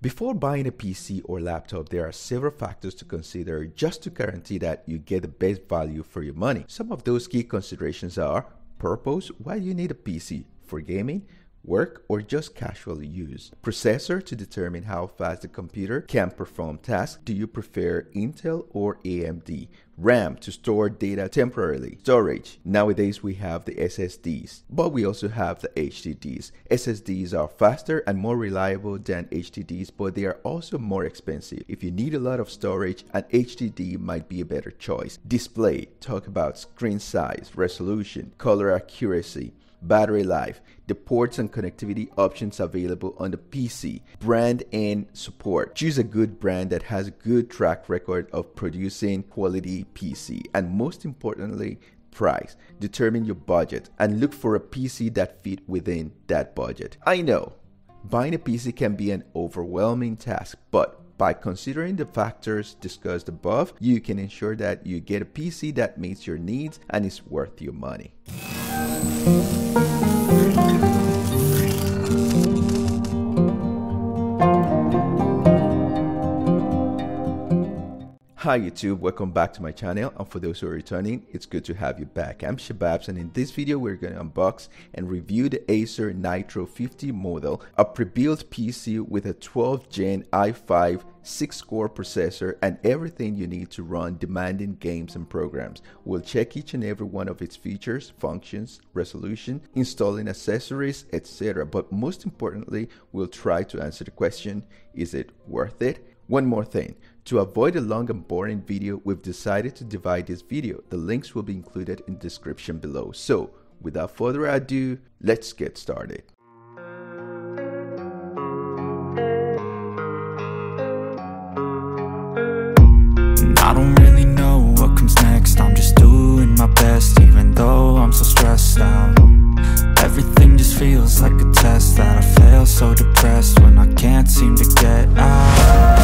Before buying a PC or laptop, there are several factors to consider just to guarantee that you get the best value for your money. Some of those key considerations are purpose, why do you need a PC for gaming, work, or just casual use. Processor to determine how fast the computer can perform tasks. Do you prefer Intel or AMD? RAM to store data temporarily. Storage. Nowadays we have the SSDs, but we also have the HDDs. SSDs are faster and more reliable than HDDs, but they are also more expensive. If you need a lot of storage, an HDD might be a better choice. Display. Talk about screen size, resolution, color accuracy battery life, the ports and connectivity options available on the PC, brand and support. Choose a good brand that has a good track record of producing quality PC and most importantly, price. Determine your budget and look for a PC that fit within that budget. I know buying a PC can be an overwhelming task, but by considering the factors discussed above, you can ensure that you get a PC that meets your needs and is worth your money. Hi YouTube, welcome back to my channel and for those who are returning, it's good to have you back. I'm Sebabs and in this video we're going to unbox and review the Acer Nitro 50 model, a pre-built PC with a 12 gen i5 6 core processor and everything you need to run demanding games and programs. We'll check each and every one of its features, functions, resolution, installing accessories, etc. But most importantly, we'll try to answer the question, is it worth it? One more thing, to avoid a long and boring video, we've decided to divide this video. The links will be included in the description below. So, without further ado, let's get started. I don't really know what comes next I'm just doing my best even though I'm so stressed out Everything just feels like a test that I fail so depressed when I can't seem to get out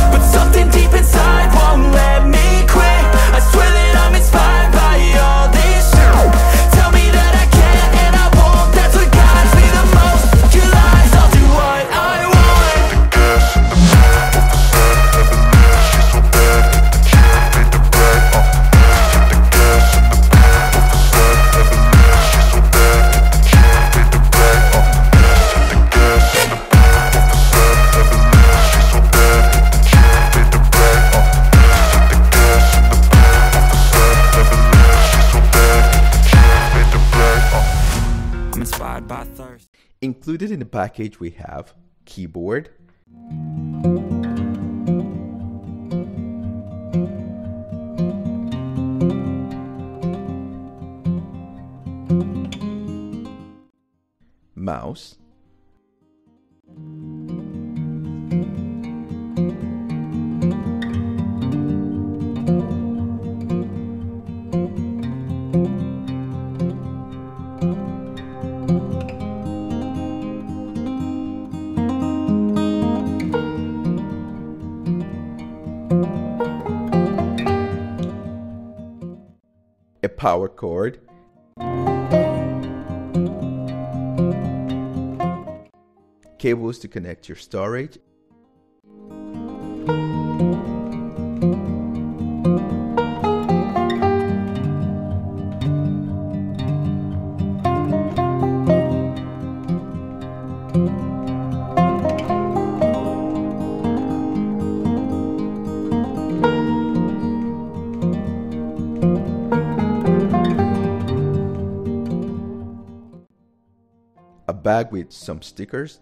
Included in the package we have keyboard, mouse, power cord, cables to connect your storage, bag with some stickers,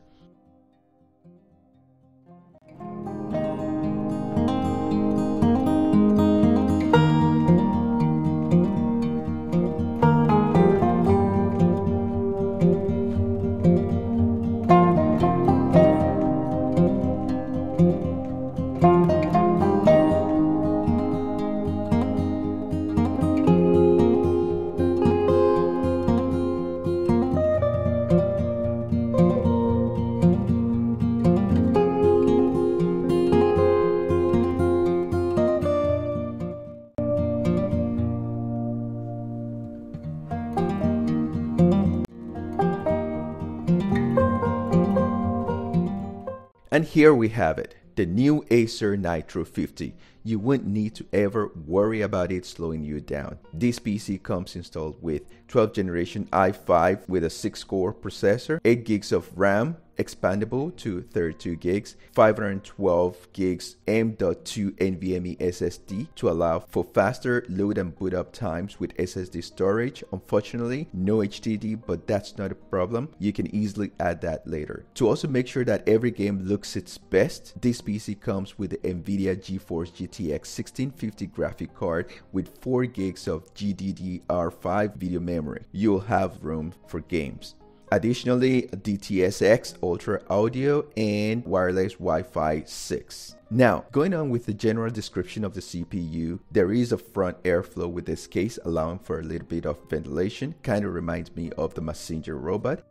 And here we have it the new Acer Nitro 50. You wouldn't need to ever worry about it slowing you down. This PC comes installed with 12th generation i5 with a 6 core processor, 8 gigs of RAM, expandable to 32 gigs, 512 gigs M.2 NVMe SSD to allow for faster load and boot up times with SSD storage. Unfortunately, no HDD, but that's not a problem. You can easily add that later. To also make sure that every game looks its best, this PC comes with the NVIDIA GeForce GTX 1650 graphic card with 4 gigs of GDDR5 video memory. You'll have room for games. Additionally, DTS:X Ultra Audio and wireless Wi-Fi 6. Now, going on with the general description of the CPU, there is a front airflow with this case allowing for a little bit of ventilation. Kind of reminds me of the Messenger robot.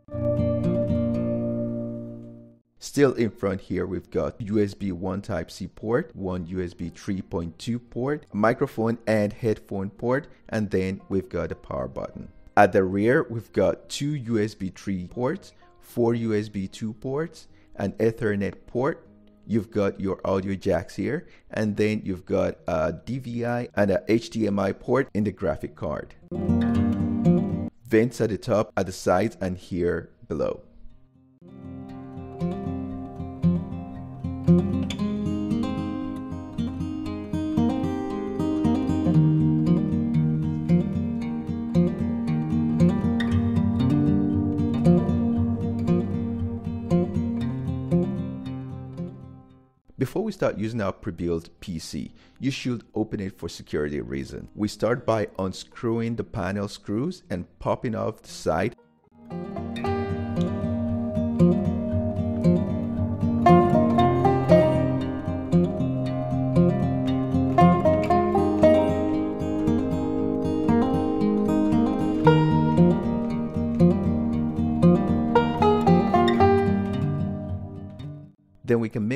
Still in front here, we've got USB 1 Type-C port, one USB 3.2 port, microphone and headphone port, and then we've got a power button. At the rear, we've got two USB 3 ports, four USB 2 ports, an Ethernet port. You've got your audio jacks here, and then you've got a DVI and a HDMI port in the graphic card. Vents at the top, at the sides, and here below. Before we start using our pre-built PC, you should open it for security reason. We start by unscrewing the panel screws and popping off the side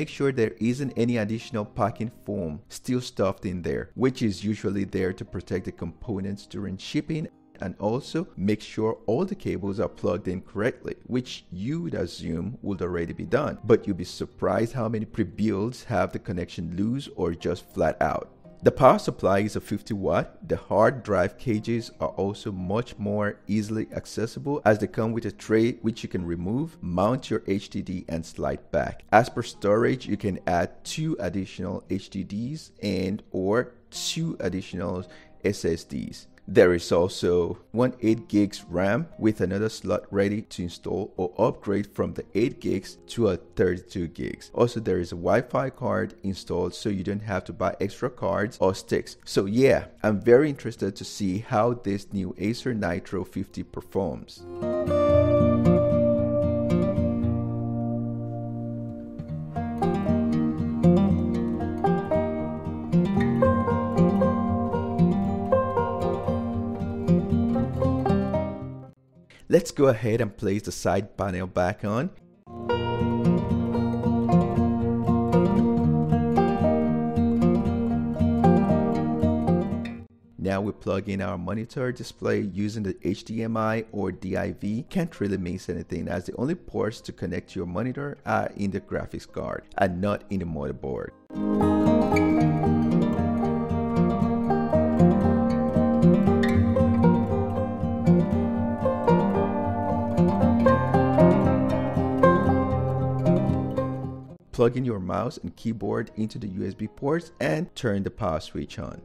make sure there isn't any additional packing foam still stuffed in there, which is usually there to protect the components during shipping and also make sure all the cables are plugged in correctly, which you would assume would already be done. But you'll be surprised how many pre-builds have the connection loose or just flat out. The power supply is a 50 watt. The hard drive cages are also much more easily accessible as they come with a tray which you can remove, mount your HDD and slide back. As per storage, you can add two additional HDDs and or two additional SSDs. There is also one 8 gigs RAM with another slot ready to install or upgrade from the 8 gigs to a 32 gigs. Also, there is a Wi-Fi card installed so you don't have to buy extra cards or sticks. So yeah, I'm very interested to see how this new Acer Nitro 50 performs. Let's go ahead and place the side panel back on. Now we plug in our monitor display using the HDMI or DIV. Can't really miss anything as the only ports to connect your monitor are in the graphics card and not in the motherboard. Plug in your mouse and keyboard into the USB ports and turn the power switch on.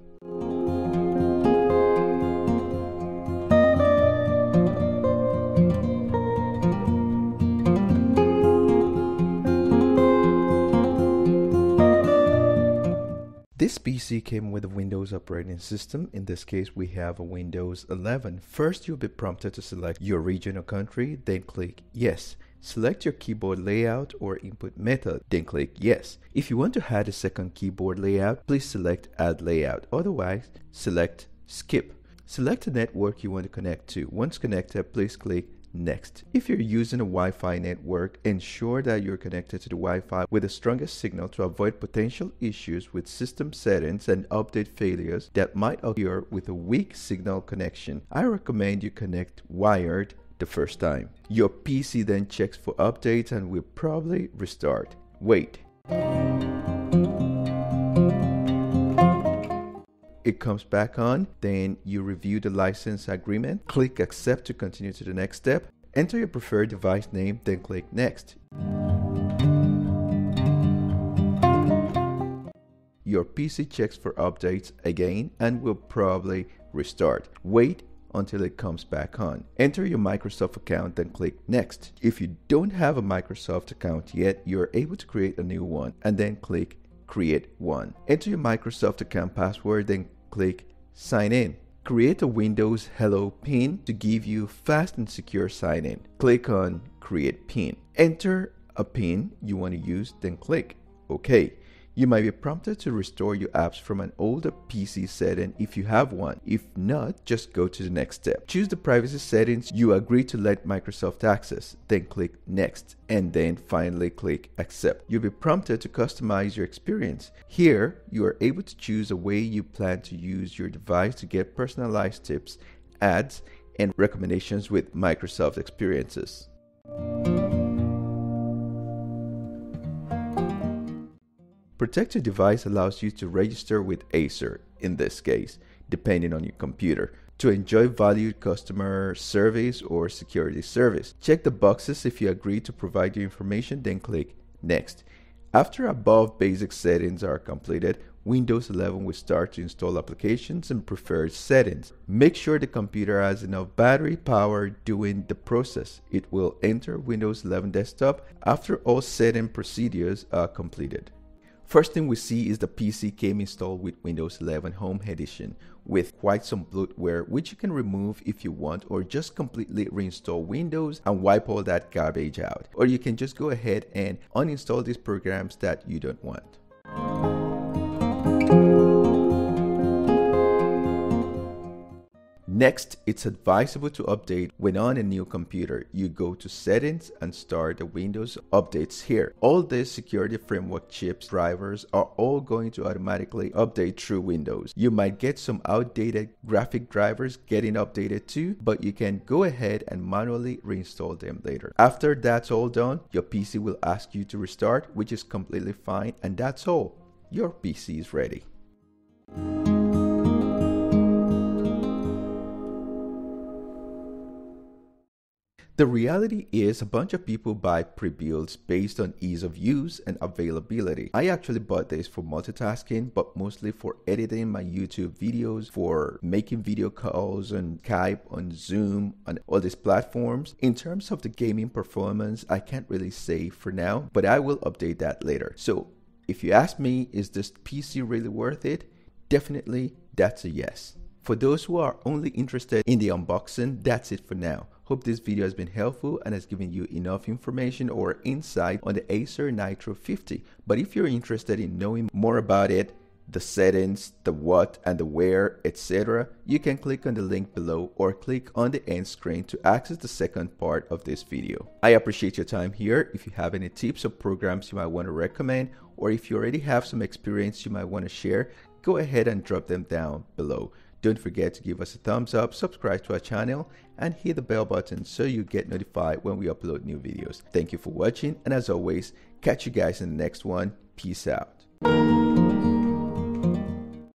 This PC came with a Windows operating system. In this case, we have a Windows 11. First, you'll be prompted to select your region or country, then click Yes. Select your keyboard layout or input method, then click Yes. If you want to add a second keyboard layout, please select Add Layout. Otherwise, select Skip. Select the network you want to connect to. Once connected, please click Next. If you're using a Wi-Fi network, ensure that you're connected to the Wi-Fi with the strongest signal to avoid potential issues with system settings and update failures that might occur with a weak signal connection. I recommend you connect wired the first time. Your PC then checks for updates and will probably restart. Wait. It comes back on, then you review the license agreement, click accept to continue to the next step, enter your preferred device name, then click next. Your PC checks for updates again and will probably restart. Wait until it comes back on. Enter your Microsoft account then click next. If you don't have a Microsoft account yet, you're able to create a new one and then click create one. Enter your Microsoft account password then click sign in. Create a Windows Hello PIN to give you fast and secure sign in. Click on create PIN. Enter a PIN you want to use then click OK. You might be prompted to restore your apps from an older PC setting if you have one. If not, just go to the next step. Choose the privacy settings you agree to let Microsoft access, then click Next, and then finally click Accept. You'll be prompted to customize your experience. Here, you are able to choose a way you plan to use your device to get personalized tips, ads, and recommendations with Microsoft experiences. Protect your device allows you to register with Acer, in this case, depending on your computer, to enjoy valued customer service or security service. Check the boxes if you agree to provide your information, then click Next. After above basic settings are completed, Windows 11 will start to install applications and preferred settings. Make sure the computer has enough battery power during the process. It will enter Windows 11 desktop after all setting procedures are completed. First thing we see is the PC came installed with Windows 11 Home Edition with quite some bloatware which you can remove if you want or just completely reinstall Windows and wipe all that garbage out. Or you can just go ahead and uninstall these programs that you don't want. Next, it's advisable to update when on a new computer. You go to settings and start the Windows updates here. All the security framework chips drivers are all going to automatically update through Windows. You might get some outdated graphic drivers getting updated too, but you can go ahead and manually reinstall them later. After that's all done, your PC will ask you to restart, which is completely fine, and that's all. Your PC is ready. The reality is a bunch of people buy pre-builds based on ease of use and availability. I actually bought this for multitasking, but mostly for editing my YouTube videos, for making video calls on Skype, on Zoom, on all these platforms. In terms of the gaming performance, I can't really say for now, but I will update that later. So if you ask me, is this PC really worth it? Definitely, that's a yes. For those who are only interested in the unboxing, that's it for now. Hope this video has been helpful and has given you enough information or insight on the Acer Nitro 50. But if you're interested in knowing more about it, the settings, the what and the where, etc., you can click on the link below or click on the end screen to access the second part of this video. I appreciate your time here. If you have any tips or programs you might want to recommend, or if you already have some experience you might want to share, go ahead and drop them down below. Don't forget to give us a thumbs up, subscribe to our channel, and hit the bell button so you get notified when we upload new videos. Thank you for watching, and as always, catch you guys in the next one. Peace out.